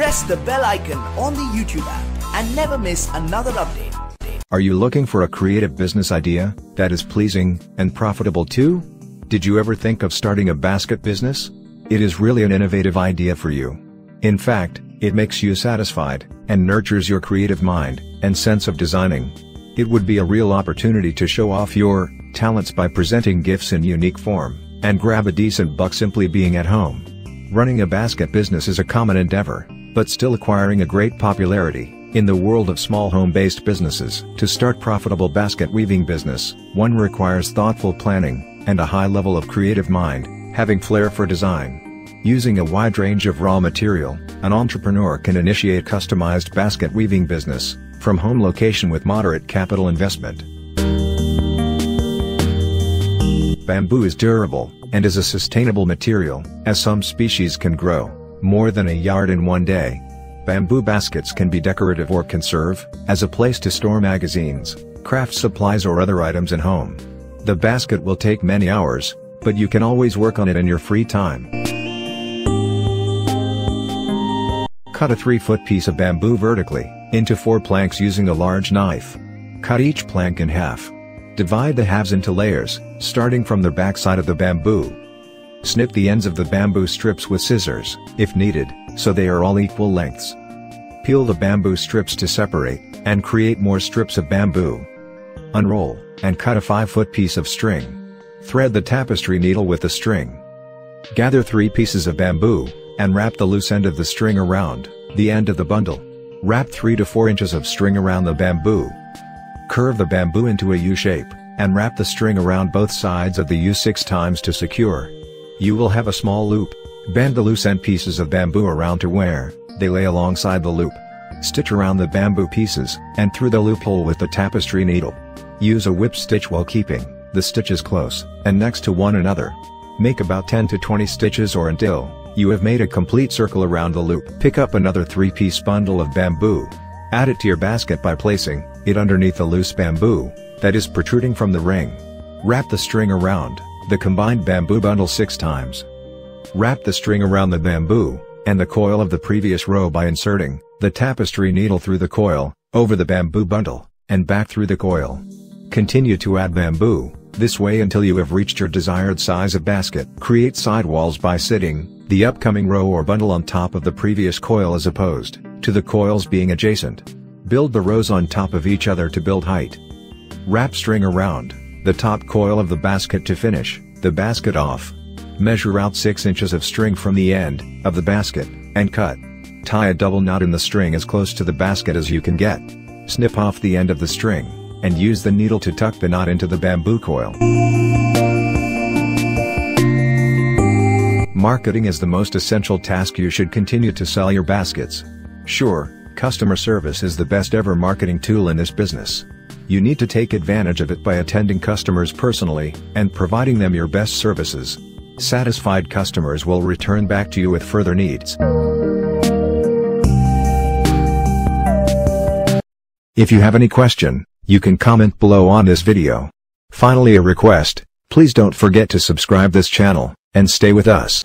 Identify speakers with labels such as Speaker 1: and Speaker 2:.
Speaker 1: press the bell icon on the YouTube app and never miss another update.
Speaker 2: Are you looking for a creative business idea that is pleasing and profitable too? Did you ever think of starting a basket business? It is really an innovative idea for you. In fact, it makes you satisfied and nurtures your creative mind and sense of designing. It would be a real opportunity to show off your talents by presenting gifts in unique form and grab a decent buck simply being at home. Running a basket business is a common endeavor, but still acquiring a great popularity in the world of small home-based businesses. To start profitable basket weaving business, one requires thoughtful planning and a high level of creative mind, having flair for design. Using a wide range of raw material, an entrepreneur can initiate customized basket weaving business from home location with moderate capital investment. Bamboo is durable, and is a sustainable material, as some species can grow more than a yard in one day. Bamboo baskets can be decorative or conserve, as a place to store magazines, craft supplies or other items in home. The basket will take many hours, but you can always work on it in your free time. Cut a 3-foot piece of bamboo vertically, into 4 planks using a large knife. Cut each plank in half. Divide the halves into layers, starting from the backside of the bamboo. Snip the ends of the bamboo strips with scissors, if needed, so they are all equal lengths. Peel the bamboo strips to separate, and create more strips of bamboo. Unroll, and cut a 5-foot piece of string. Thread the tapestry needle with the string. Gather 3 pieces of bamboo, and wrap the loose end of the string around the end of the bundle. Wrap 3 to 4 inches of string around the bamboo, Curve the bamboo into a U shape, and wrap the string around both sides of the U six times to secure. You will have a small loop. Bend the loose end pieces of bamboo around to where they lay alongside the loop. Stitch around the bamboo pieces, and through the loophole with the tapestry needle. Use a whip stitch while keeping the stitches close and next to one another. Make about 10 to 20 stitches or until you have made a complete circle around the loop. Pick up another 3-piece bundle of bamboo. Add it to your basket by placing it underneath the loose bamboo that is protruding from the ring. Wrap the string around the combined bamboo bundle six times. Wrap the string around the bamboo and the coil of the previous row by inserting the tapestry needle through the coil, over the bamboo bundle, and back through the coil. Continue to add bamboo, this way until you have reached your desired size of basket. Create sidewalls by sitting the upcoming row or bundle on top of the previous coil as opposed to the coils being adjacent. Build the rows on top of each other to build height. Wrap string around the top coil of the basket to finish the basket off. Measure out 6 inches of string from the end of the basket, and cut. Tie a double knot in the string as close to the basket as you can get. Snip off the end of the string, and use the needle to tuck the knot into the bamboo coil. Marketing is the most essential task you should continue to sell your baskets. Sure, Customer service is the best ever marketing tool in this business. You need to take advantage of it by attending customers personally, and providing them your best services. Satisfied customers will return back to you with further needs. If you have any question, you can comment below on this video. Finally a request, please don't forget to subscribe this channel, and stay with us.